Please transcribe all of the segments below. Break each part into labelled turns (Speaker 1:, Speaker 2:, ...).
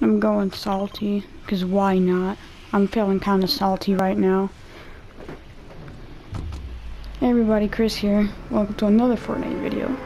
Speaker 1: I'm going salty, because why not? I'm feeling kind of salty right now. Hey everybody, Chris here. Welcome to another Fortnite video.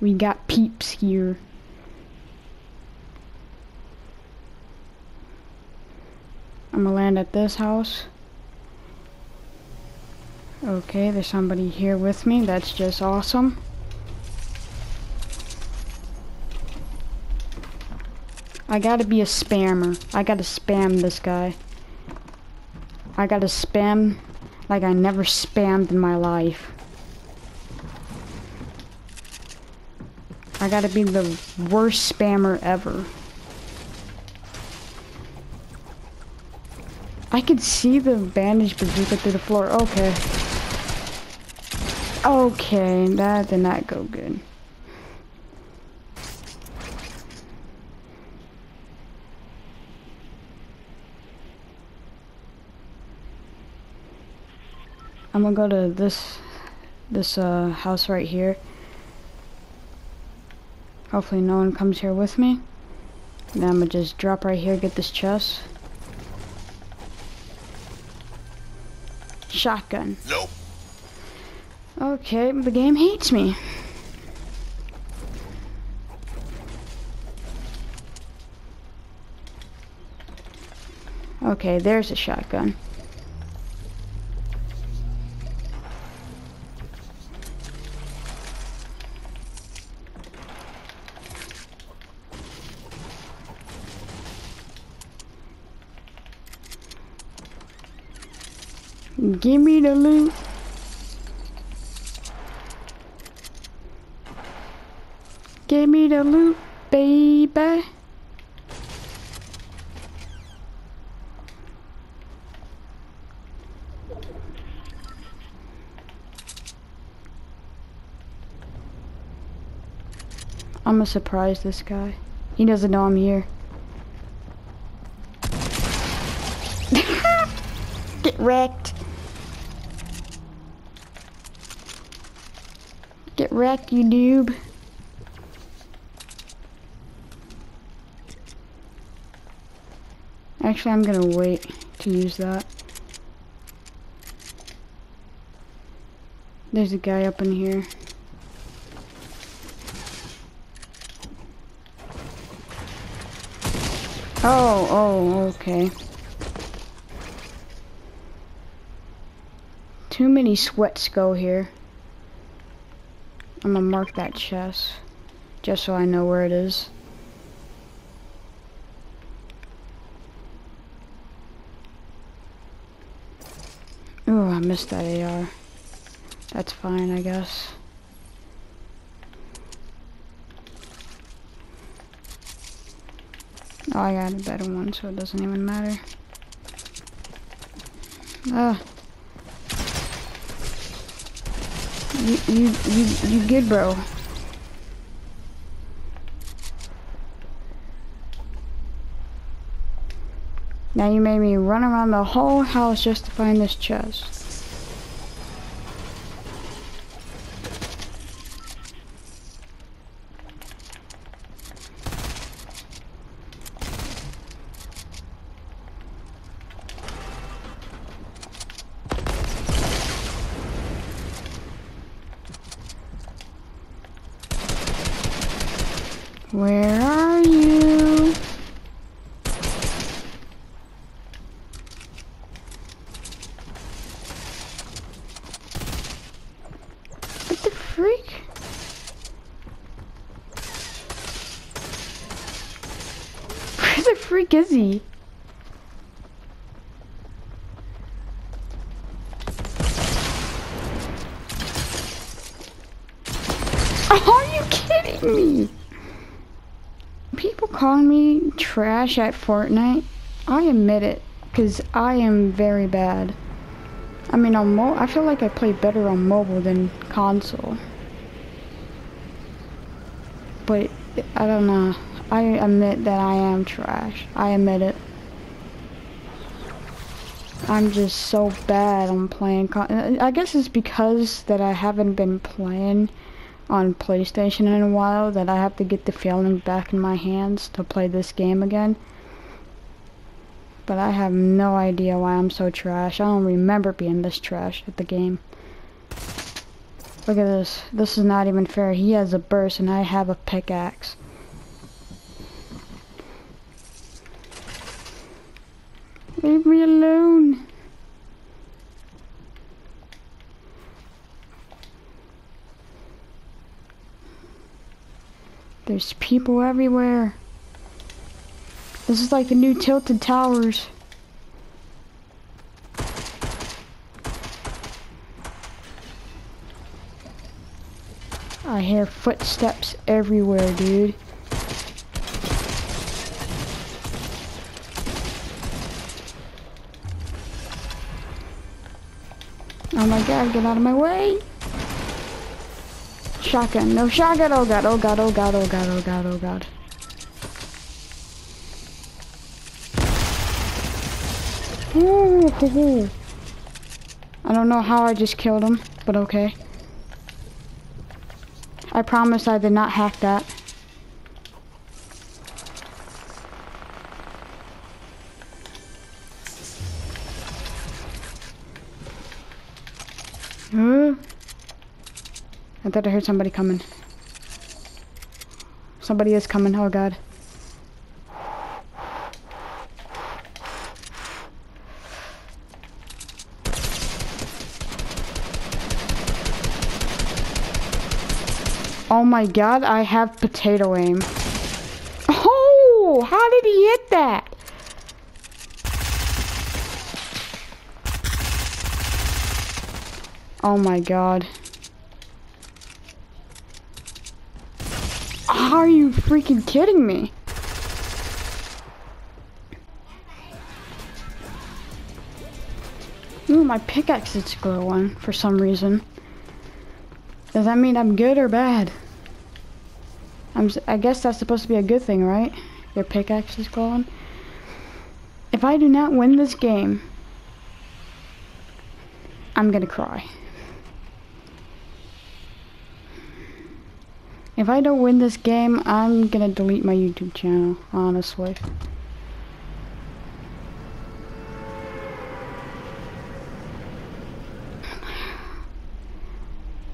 Speaker 1: We got peeps here. I'm gonna land at this house. Okay, there's somebody here with me. That's just awesome. I gotta be a spammer. I gotta spam this guy. I gotta spam like I never spammed in my life. I gotta be the worst spammer ever. I could see the bandage bazooka through the floor. Okay. Okay, that did not go good. I'm gonna go to this this uh, house right here. Hopefully no one comes here with me. Then I'm gonna just drop right here, get this chest. Shotgun.
Speaker 2: Nope.
Speaker 1: Okay, the game hates me. Okay, there's a shotgun. Give me the loot. Give me the loot, baby. I'm gonna surprise this guy. He doesn't know I'm here. Get wrecked. Get wrecked, you noob. Actually, I'm gonna wait to use that. There's a guy up in here. Oh, oh, okay. Too many sweats go here. I'm gonna mark that chest, just so I know where it is. Ooh, I missed that AR. That's fine, I guess. Oh, I got a better one, so it doesn't even matter. Ah. You, you, you, good, bro. Now you made me run around the whole house just to find this chest. Where are you? What the freak? Where the freak is he? Are you kidding me? Calling me trash at Fortnite, I admit it, because I am very bad. I mean, on mo I feel like I play better on mobile than console. But, I don't know. I admit that I am trash. I admit it. I'm just so bad on playing. I guess it's because that I haven't been playing on PlayStation in a while that I have to get the feeling back in my hands to play this game again. But I have no idea why I'm so trash. I don't remember being this trash at the game. Look at this. This is not even fair. He has a burst and I have a pickaxe. Leave me alone. There's people everywhere. This is like the new Tilted Towers. I hear footsteps everywhere, dude. Oh my god, get out of my way! Shotgun, no shotgun, oh god, oh god, oh god, oh god, oh god, oh god. Ooh, I don't know how I just killed him, but okay. I promise I did not hack that. Thought I heard somebody coming. Somebody is coming, oh god. Oh my god, I have potato aim. Oh, how did he hit that? Oh my god. Are you freaking kidding me? Ooh, my pickaxe is glowing for some reason. Does that mean I'm good or bad? I'm, I guess that's supposed to be a good thing, right? Your pickaxe is glowing. If I do not win this game, I'm gonna cry. If I don't win this game, I'm gonna delete my YouTube channel, honestly.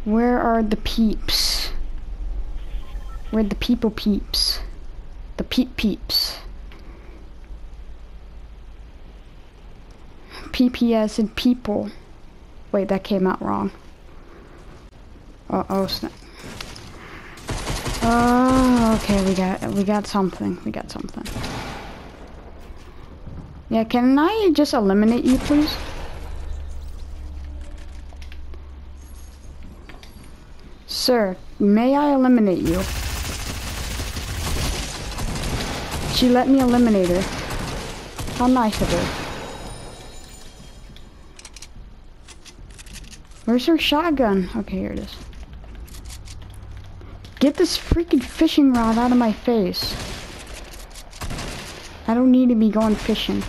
Speaker 1: Where are the peeps? Where the people peeps? The peep peeps. PPS and people. Wait, that came out wrong. Uh oh, snap. Oh, okay, we got we got something. We got something. Yeah, can I just eliminate you, please? Sir, may I eliminate you? She let me eliminate her. How nice of her. Where's her shotgun? Okay, here it is. Get this freaking fishing rod out of my face. I don't need to be going fishing.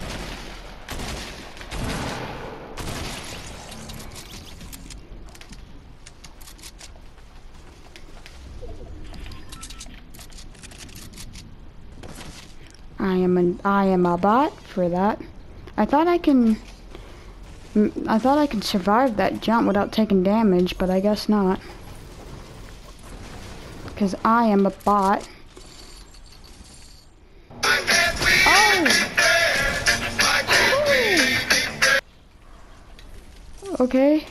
Speaker 1: I am an I am a bot for that. I thought I can mm, I thought I could survive that jump without taking damage, but I guess not. Because I am a bot. Oh. oh! Okay.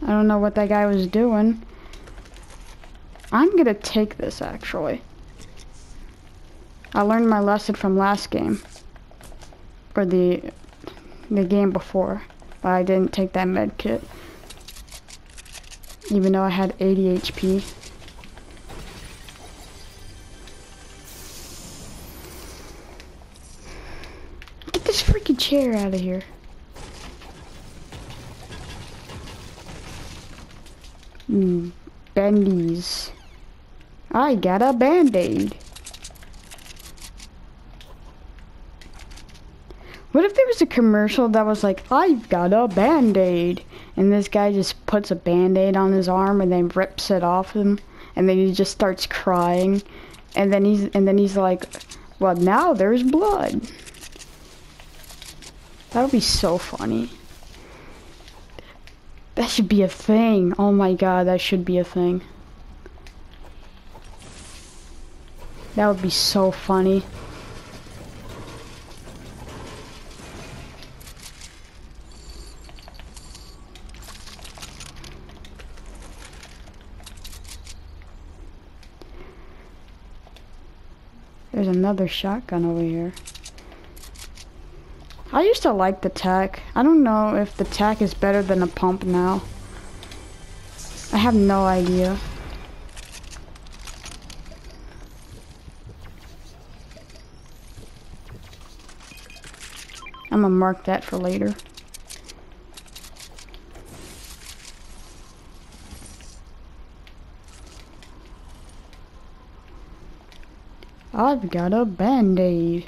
Speaker 1: I don't know what that guy was doing. I'm gonna take this actually. I learned my lesson from last game. Or the the game before. But I didn't take that med kit. Even though I had 80 HP. Get this freaking chair out of here. Mm, bendies. I got a band-aid. What if there was a commercial that was like, I've got a band-aid, and this guy just puts a band-aid on his arm and then rips it off him, and then he just starts crying, and then he's and then he's like, well now there's blood. That would be so funny. That should be a thing. Oh my god, that should be a thing. That would be so funny. There's another shotgun over here. I used to like the tac. I don't know if the tac is better than a pump now. I have no idea. I'm gonna mark that for later. I've got a band-aid.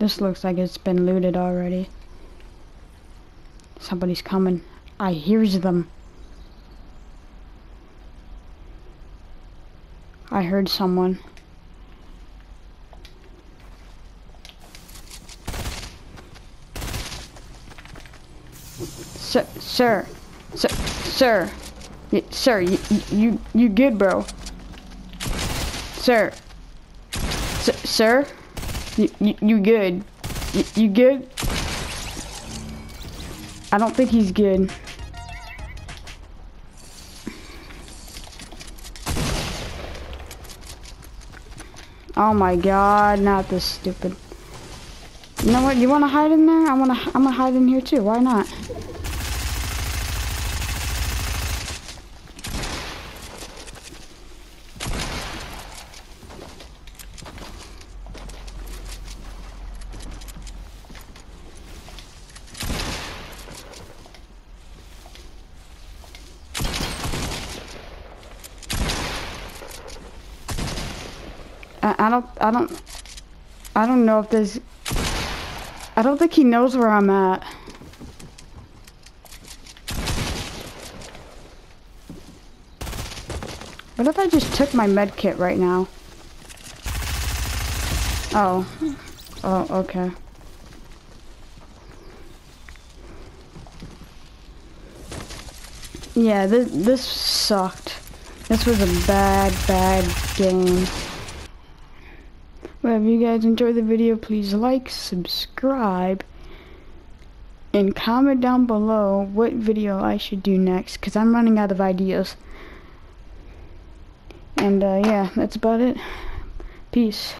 Speaker 1: This looks like it's been looted already. Somebody's coming. I hears them. I heard someone. Sir, sir, sir, sir, y sir, you, you, you good, bro? Sir, S sir, you, you, you good? You, you good? I don't think he's good. Oh my god, not this stupid. You know what? You want to hide in there? I want to. I'm gonna hide in here too. Why not? I, I don't. I don't. I don't know if there's. I don't think he knows where I'm at. What if I just took my med kit right now? Oh. Oh, okay. Yeah, this, this sucked. This was a bad, bad game. If you guys enjoyed the video, please like, subscribe, and comment down below what video I should do next, because I'm running out of ideas. And, uh, yeah, that's about it. Peace.